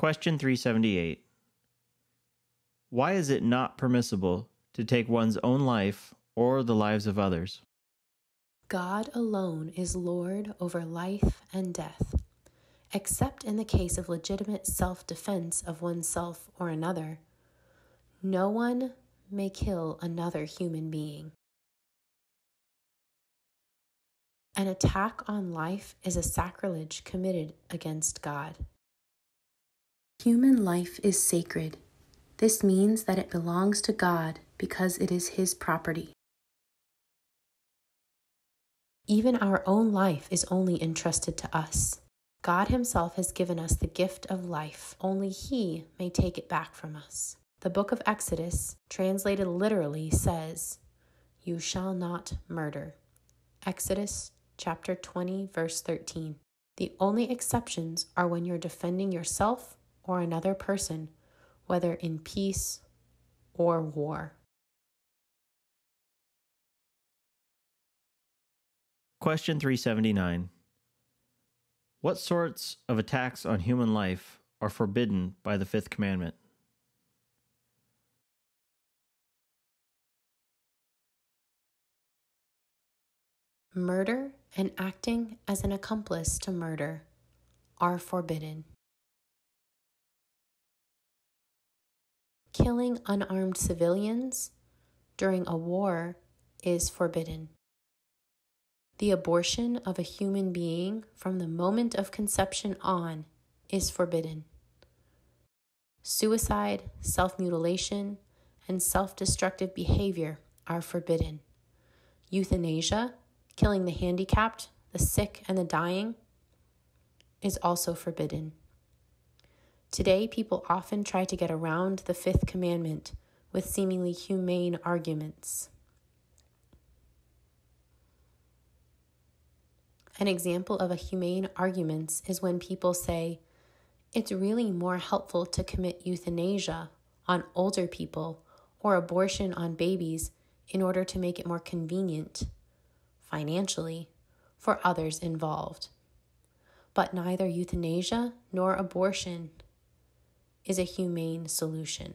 Question 378 Why is it not permissible to take one's own life or the lives of others? God alone is Lord over life and death, except in the case of legitimate self defense of oneself or another. No one may kill another human being. An attack on life is a sacrilege committed against God. Human life is sacred. This means that it belongs to God because it is His property. Even our own life is only entrusted to us. God Himself has given us the gift of life. Only He may take it back from us. The book of Exodus, translated literally, says, You shall not murder. Exodus chapter 20, verse 13. The only exceptions are when you're defending yourself or another person, whether in peace or war. Question 379 What sorts of attacks on human life are forbidden by the fifth commandment? Murder and acting as an accomplice to murder are forbidden. Killing unarmed civilians during a war is forbidden. The abortion of a human being from the moment of conception on is forbidden. Suicide, self mutilation, and self destructive behavior are forbidden. Euthanasia killing the handicapped, the sick, and the dying is also forbidden. Today, people often try to get around the fifth commandment with seemingly humane arguments. An example of a humane argument is when people say, it's really more helpful to commit euthanasia on older people or abortion on babies in order to make it more convenient financially for others involved. But neither euthanasia nor abortion is a humane solution.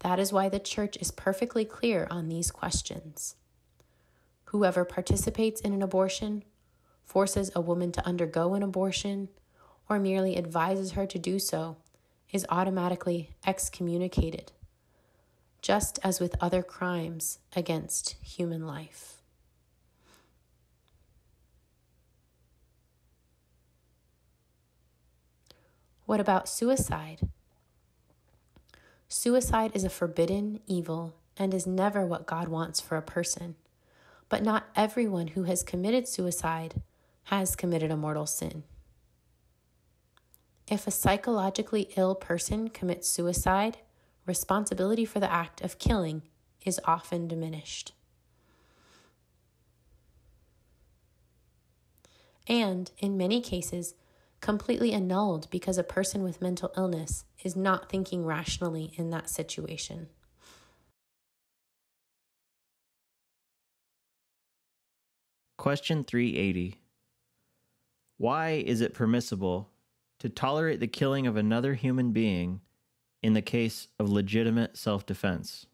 That is why the church is perfectly clear on these questions. Whoever participates in an abortion, forces a woman to undergo an abortion, or merely advises her to do so is automatically excommunicated just as with other crimes against human life. What about suicide? Suicide is a forbidden evil and is never what God wants for a person. But not everyone who has committed suicide has committed a mortal sin. If a psychologically ill person commits suicide, responsibility for the act of killing is often diminished. And, in many cases, completely annulled because a person with mental illness is not thinking rationally in that situation. Question 380 Why is it permissible to tolerate the killing of another human being in the case of legitimate self defense.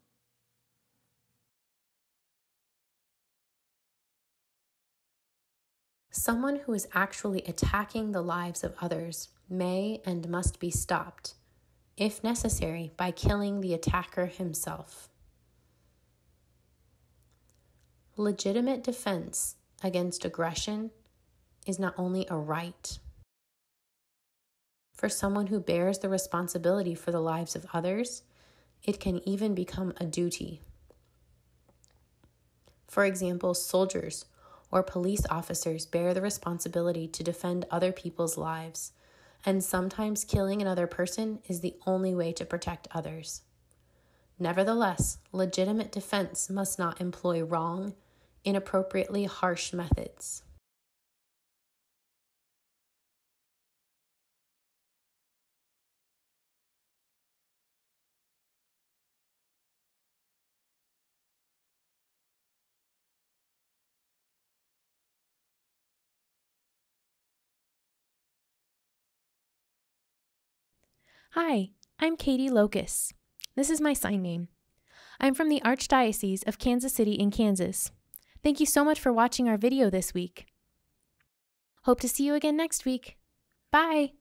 Someone who is actually attacking the lives of others may and must be stopped, if necessary, by killing the attacker himself. Legitimate defense against aggression is not only a right for someone who bears the responsibility for the lives of others, it can even become a duty. For example, soldiers or police officers bear the responsibility to defend other people's lives, and sometimes killing another person is the only way to protect others. Nevertheless, legitimate defense must not employ wrong, inappropriately harsh methods. Hi, I'm Katie Locus. This is my sign name. I'm from the Archdiocese of Kansas City in Kansas. Thank you so much for watching our video this week. Hope to see you again next week. Bye!